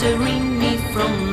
sheltering me from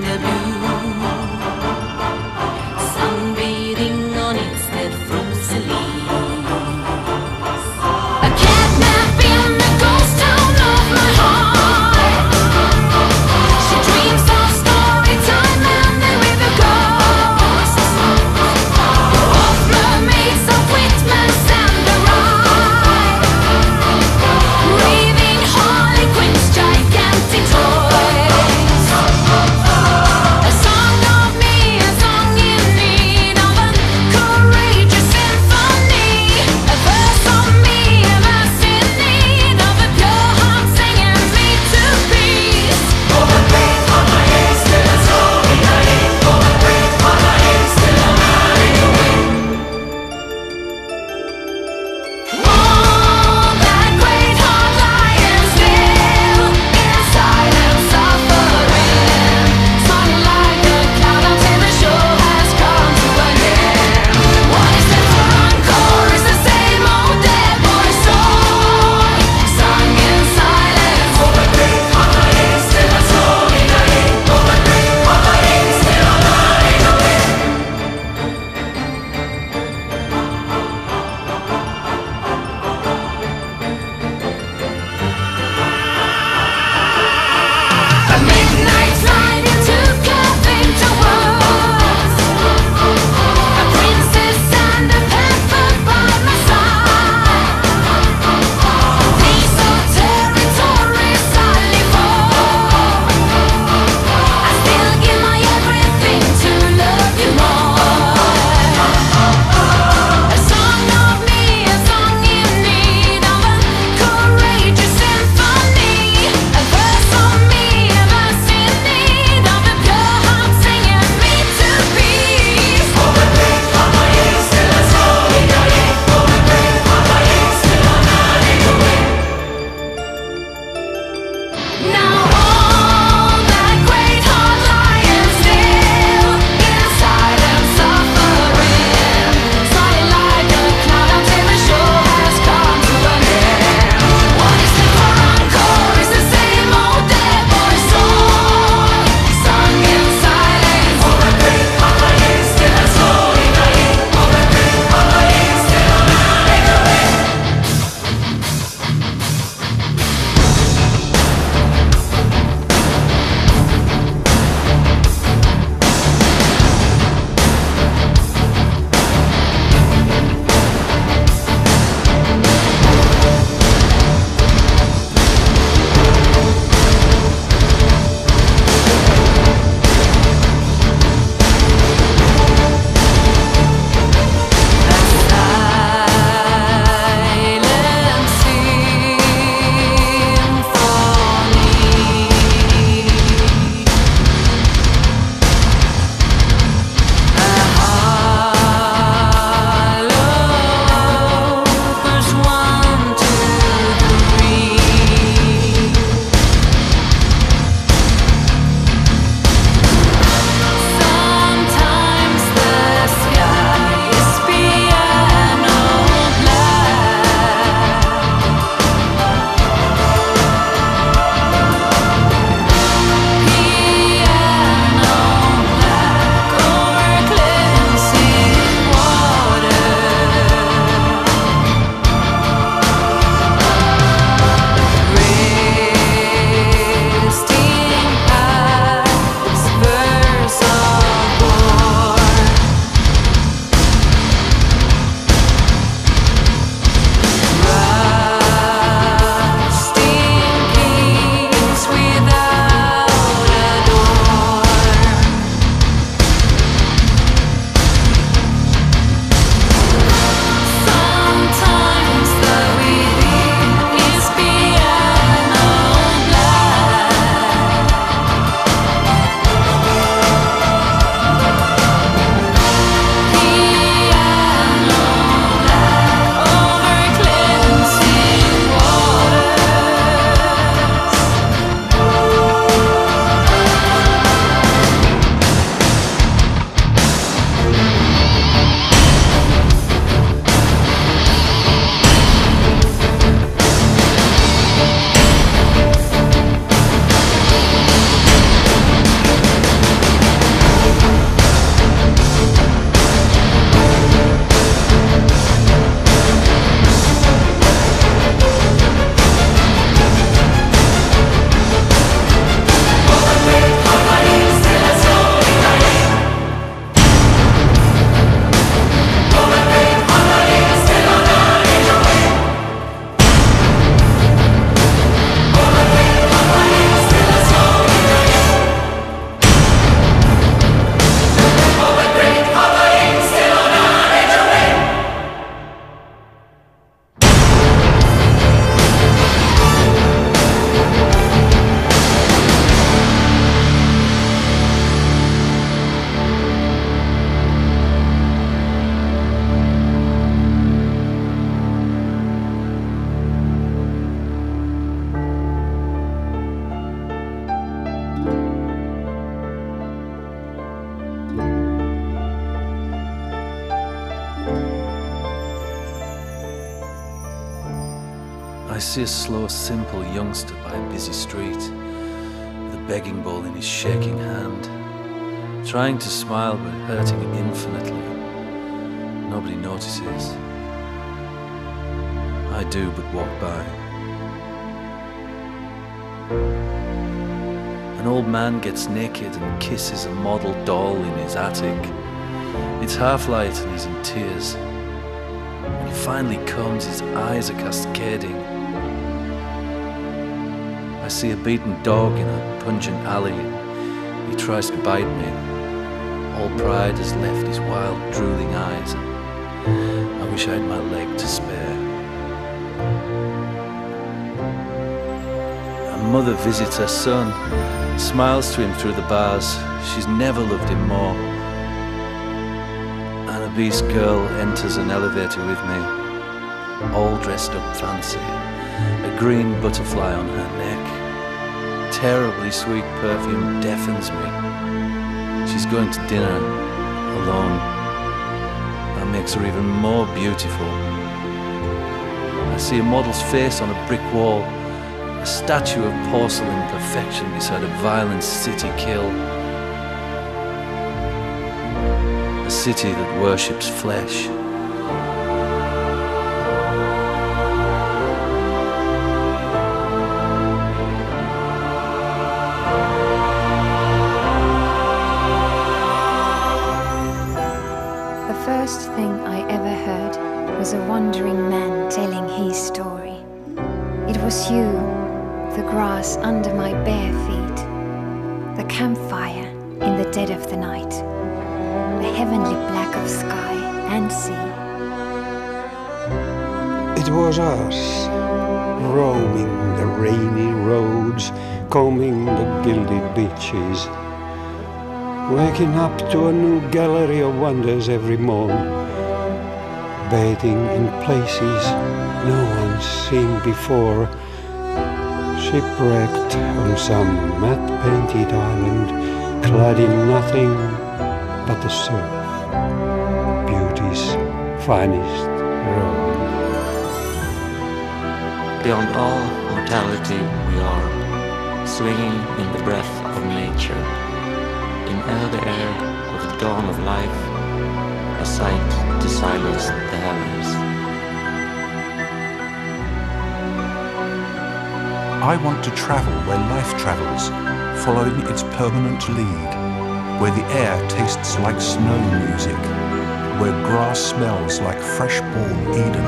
see a slow, simple youngster by a busy street with a begging bowl in his shaking hand, trying to smile but hurting infinitely. Nobody notices. I do but walk by. An old man gets naked and kisses a model doll in his attic. It's half light and he's in tears. When he finally comes, his eyes are cascading. I see a beaten dog in a pungent alley. He tries to bite me. All pride has left his wild, drooling eyes. I wish I had my leg to spare. A mother visits her son, smiles to him through the bars. She's never loved him more. An obese girl enters an elevator with me, all dressed up fancy, a green butterfly on her neck. Terribly sweet perfume deafens me. She's going to dinner alone. That makes her even more beautiful. I see a model's face on a brick wall, a statue of porcelain perfection beside a violent city kill. A city that worships flesh. First thing I ever heard was a wandering man telling his story. It was you, the grass under my bare feet, the campfire in the dead of the night, the heavenly black of sky and sea. It was us, roaming the rainy roads, combing the gilded beaches, waking up to a new gallery of wonders every morn, bathing in places no one's seen before, shipwrecked on some matte painted island, clad in nothing but the surf, beauty's finest robe. Beyond all mortality we are, swinging in the breath of nature, in the air of the dawn of life, a sight to silence the heavens. I want to travel where life travels, following its permanent lead, where the air tastes like snow music, where grass smells like fresh born Eden.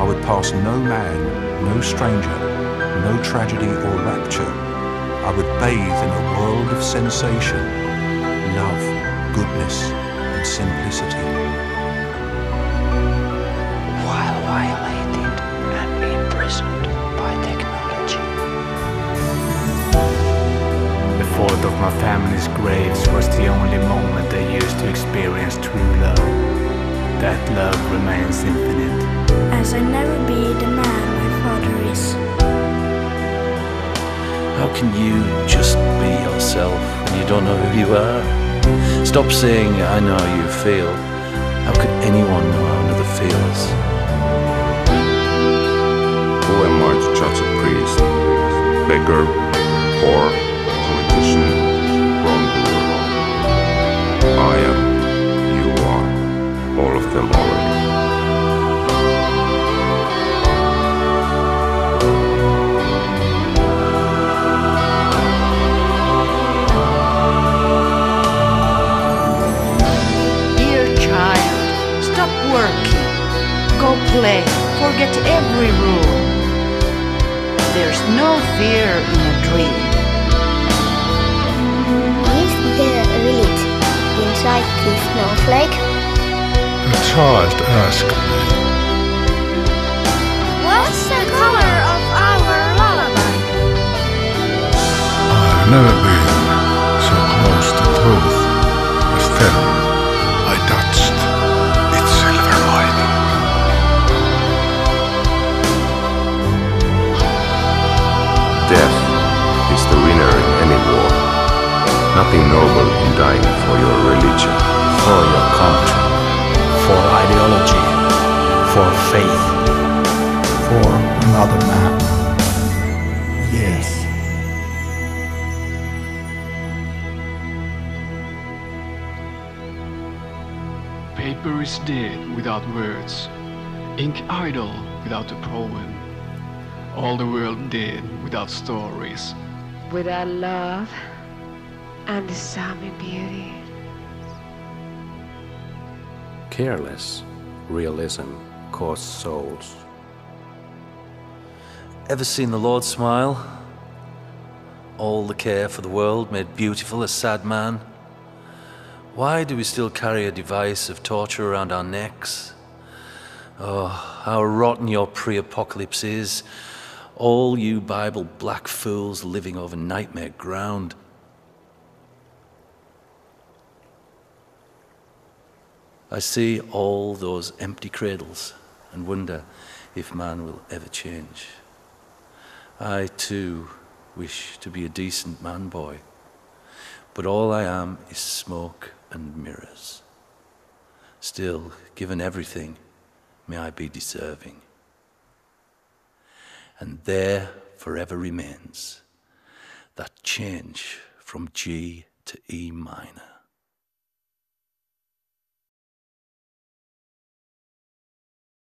I would pass no man, no stranger, no tragedy or rapture. I would bathe in a world of sensation, love, goodness, and simplicity. while violated and imprisoned by technology. The thought of my family's graves was the only moment I used to experience true love. That love remains infinite. as I never be the man my father is. How can you just be yourself when you don't know who you are? Stop saying, I know how you feel. How could anyone know how another feels? Who am I to judge a priest, beggar, or politician, inside this snowflake? A child asked me, What's the color of our lullaby? I've never been so close to truth as then I touched its silver lining. Death is the winner in any war. Nothing noble in dying for your religion. For your country, for ideology, for faith, for another man. Yes. Paper is dead without words, ink idle without a poem, all the world dead without stories. Without love and the summer beauty. Careless realism costs souls. Ever seen the Lord smile? All the care for the world made beautiful a sad man. Why do we still carry a device of torture around our necks? Oh, how rotten your pre apocalypse is. All you Bible black fools living over nightmare ground. I see all those empty cradles and wonder if man will ever change. I too wish to be a decent man boy, but all I am is smoke and mirrors. Still, given everything, may I be deserving. And there forever remains that change from G to E minor.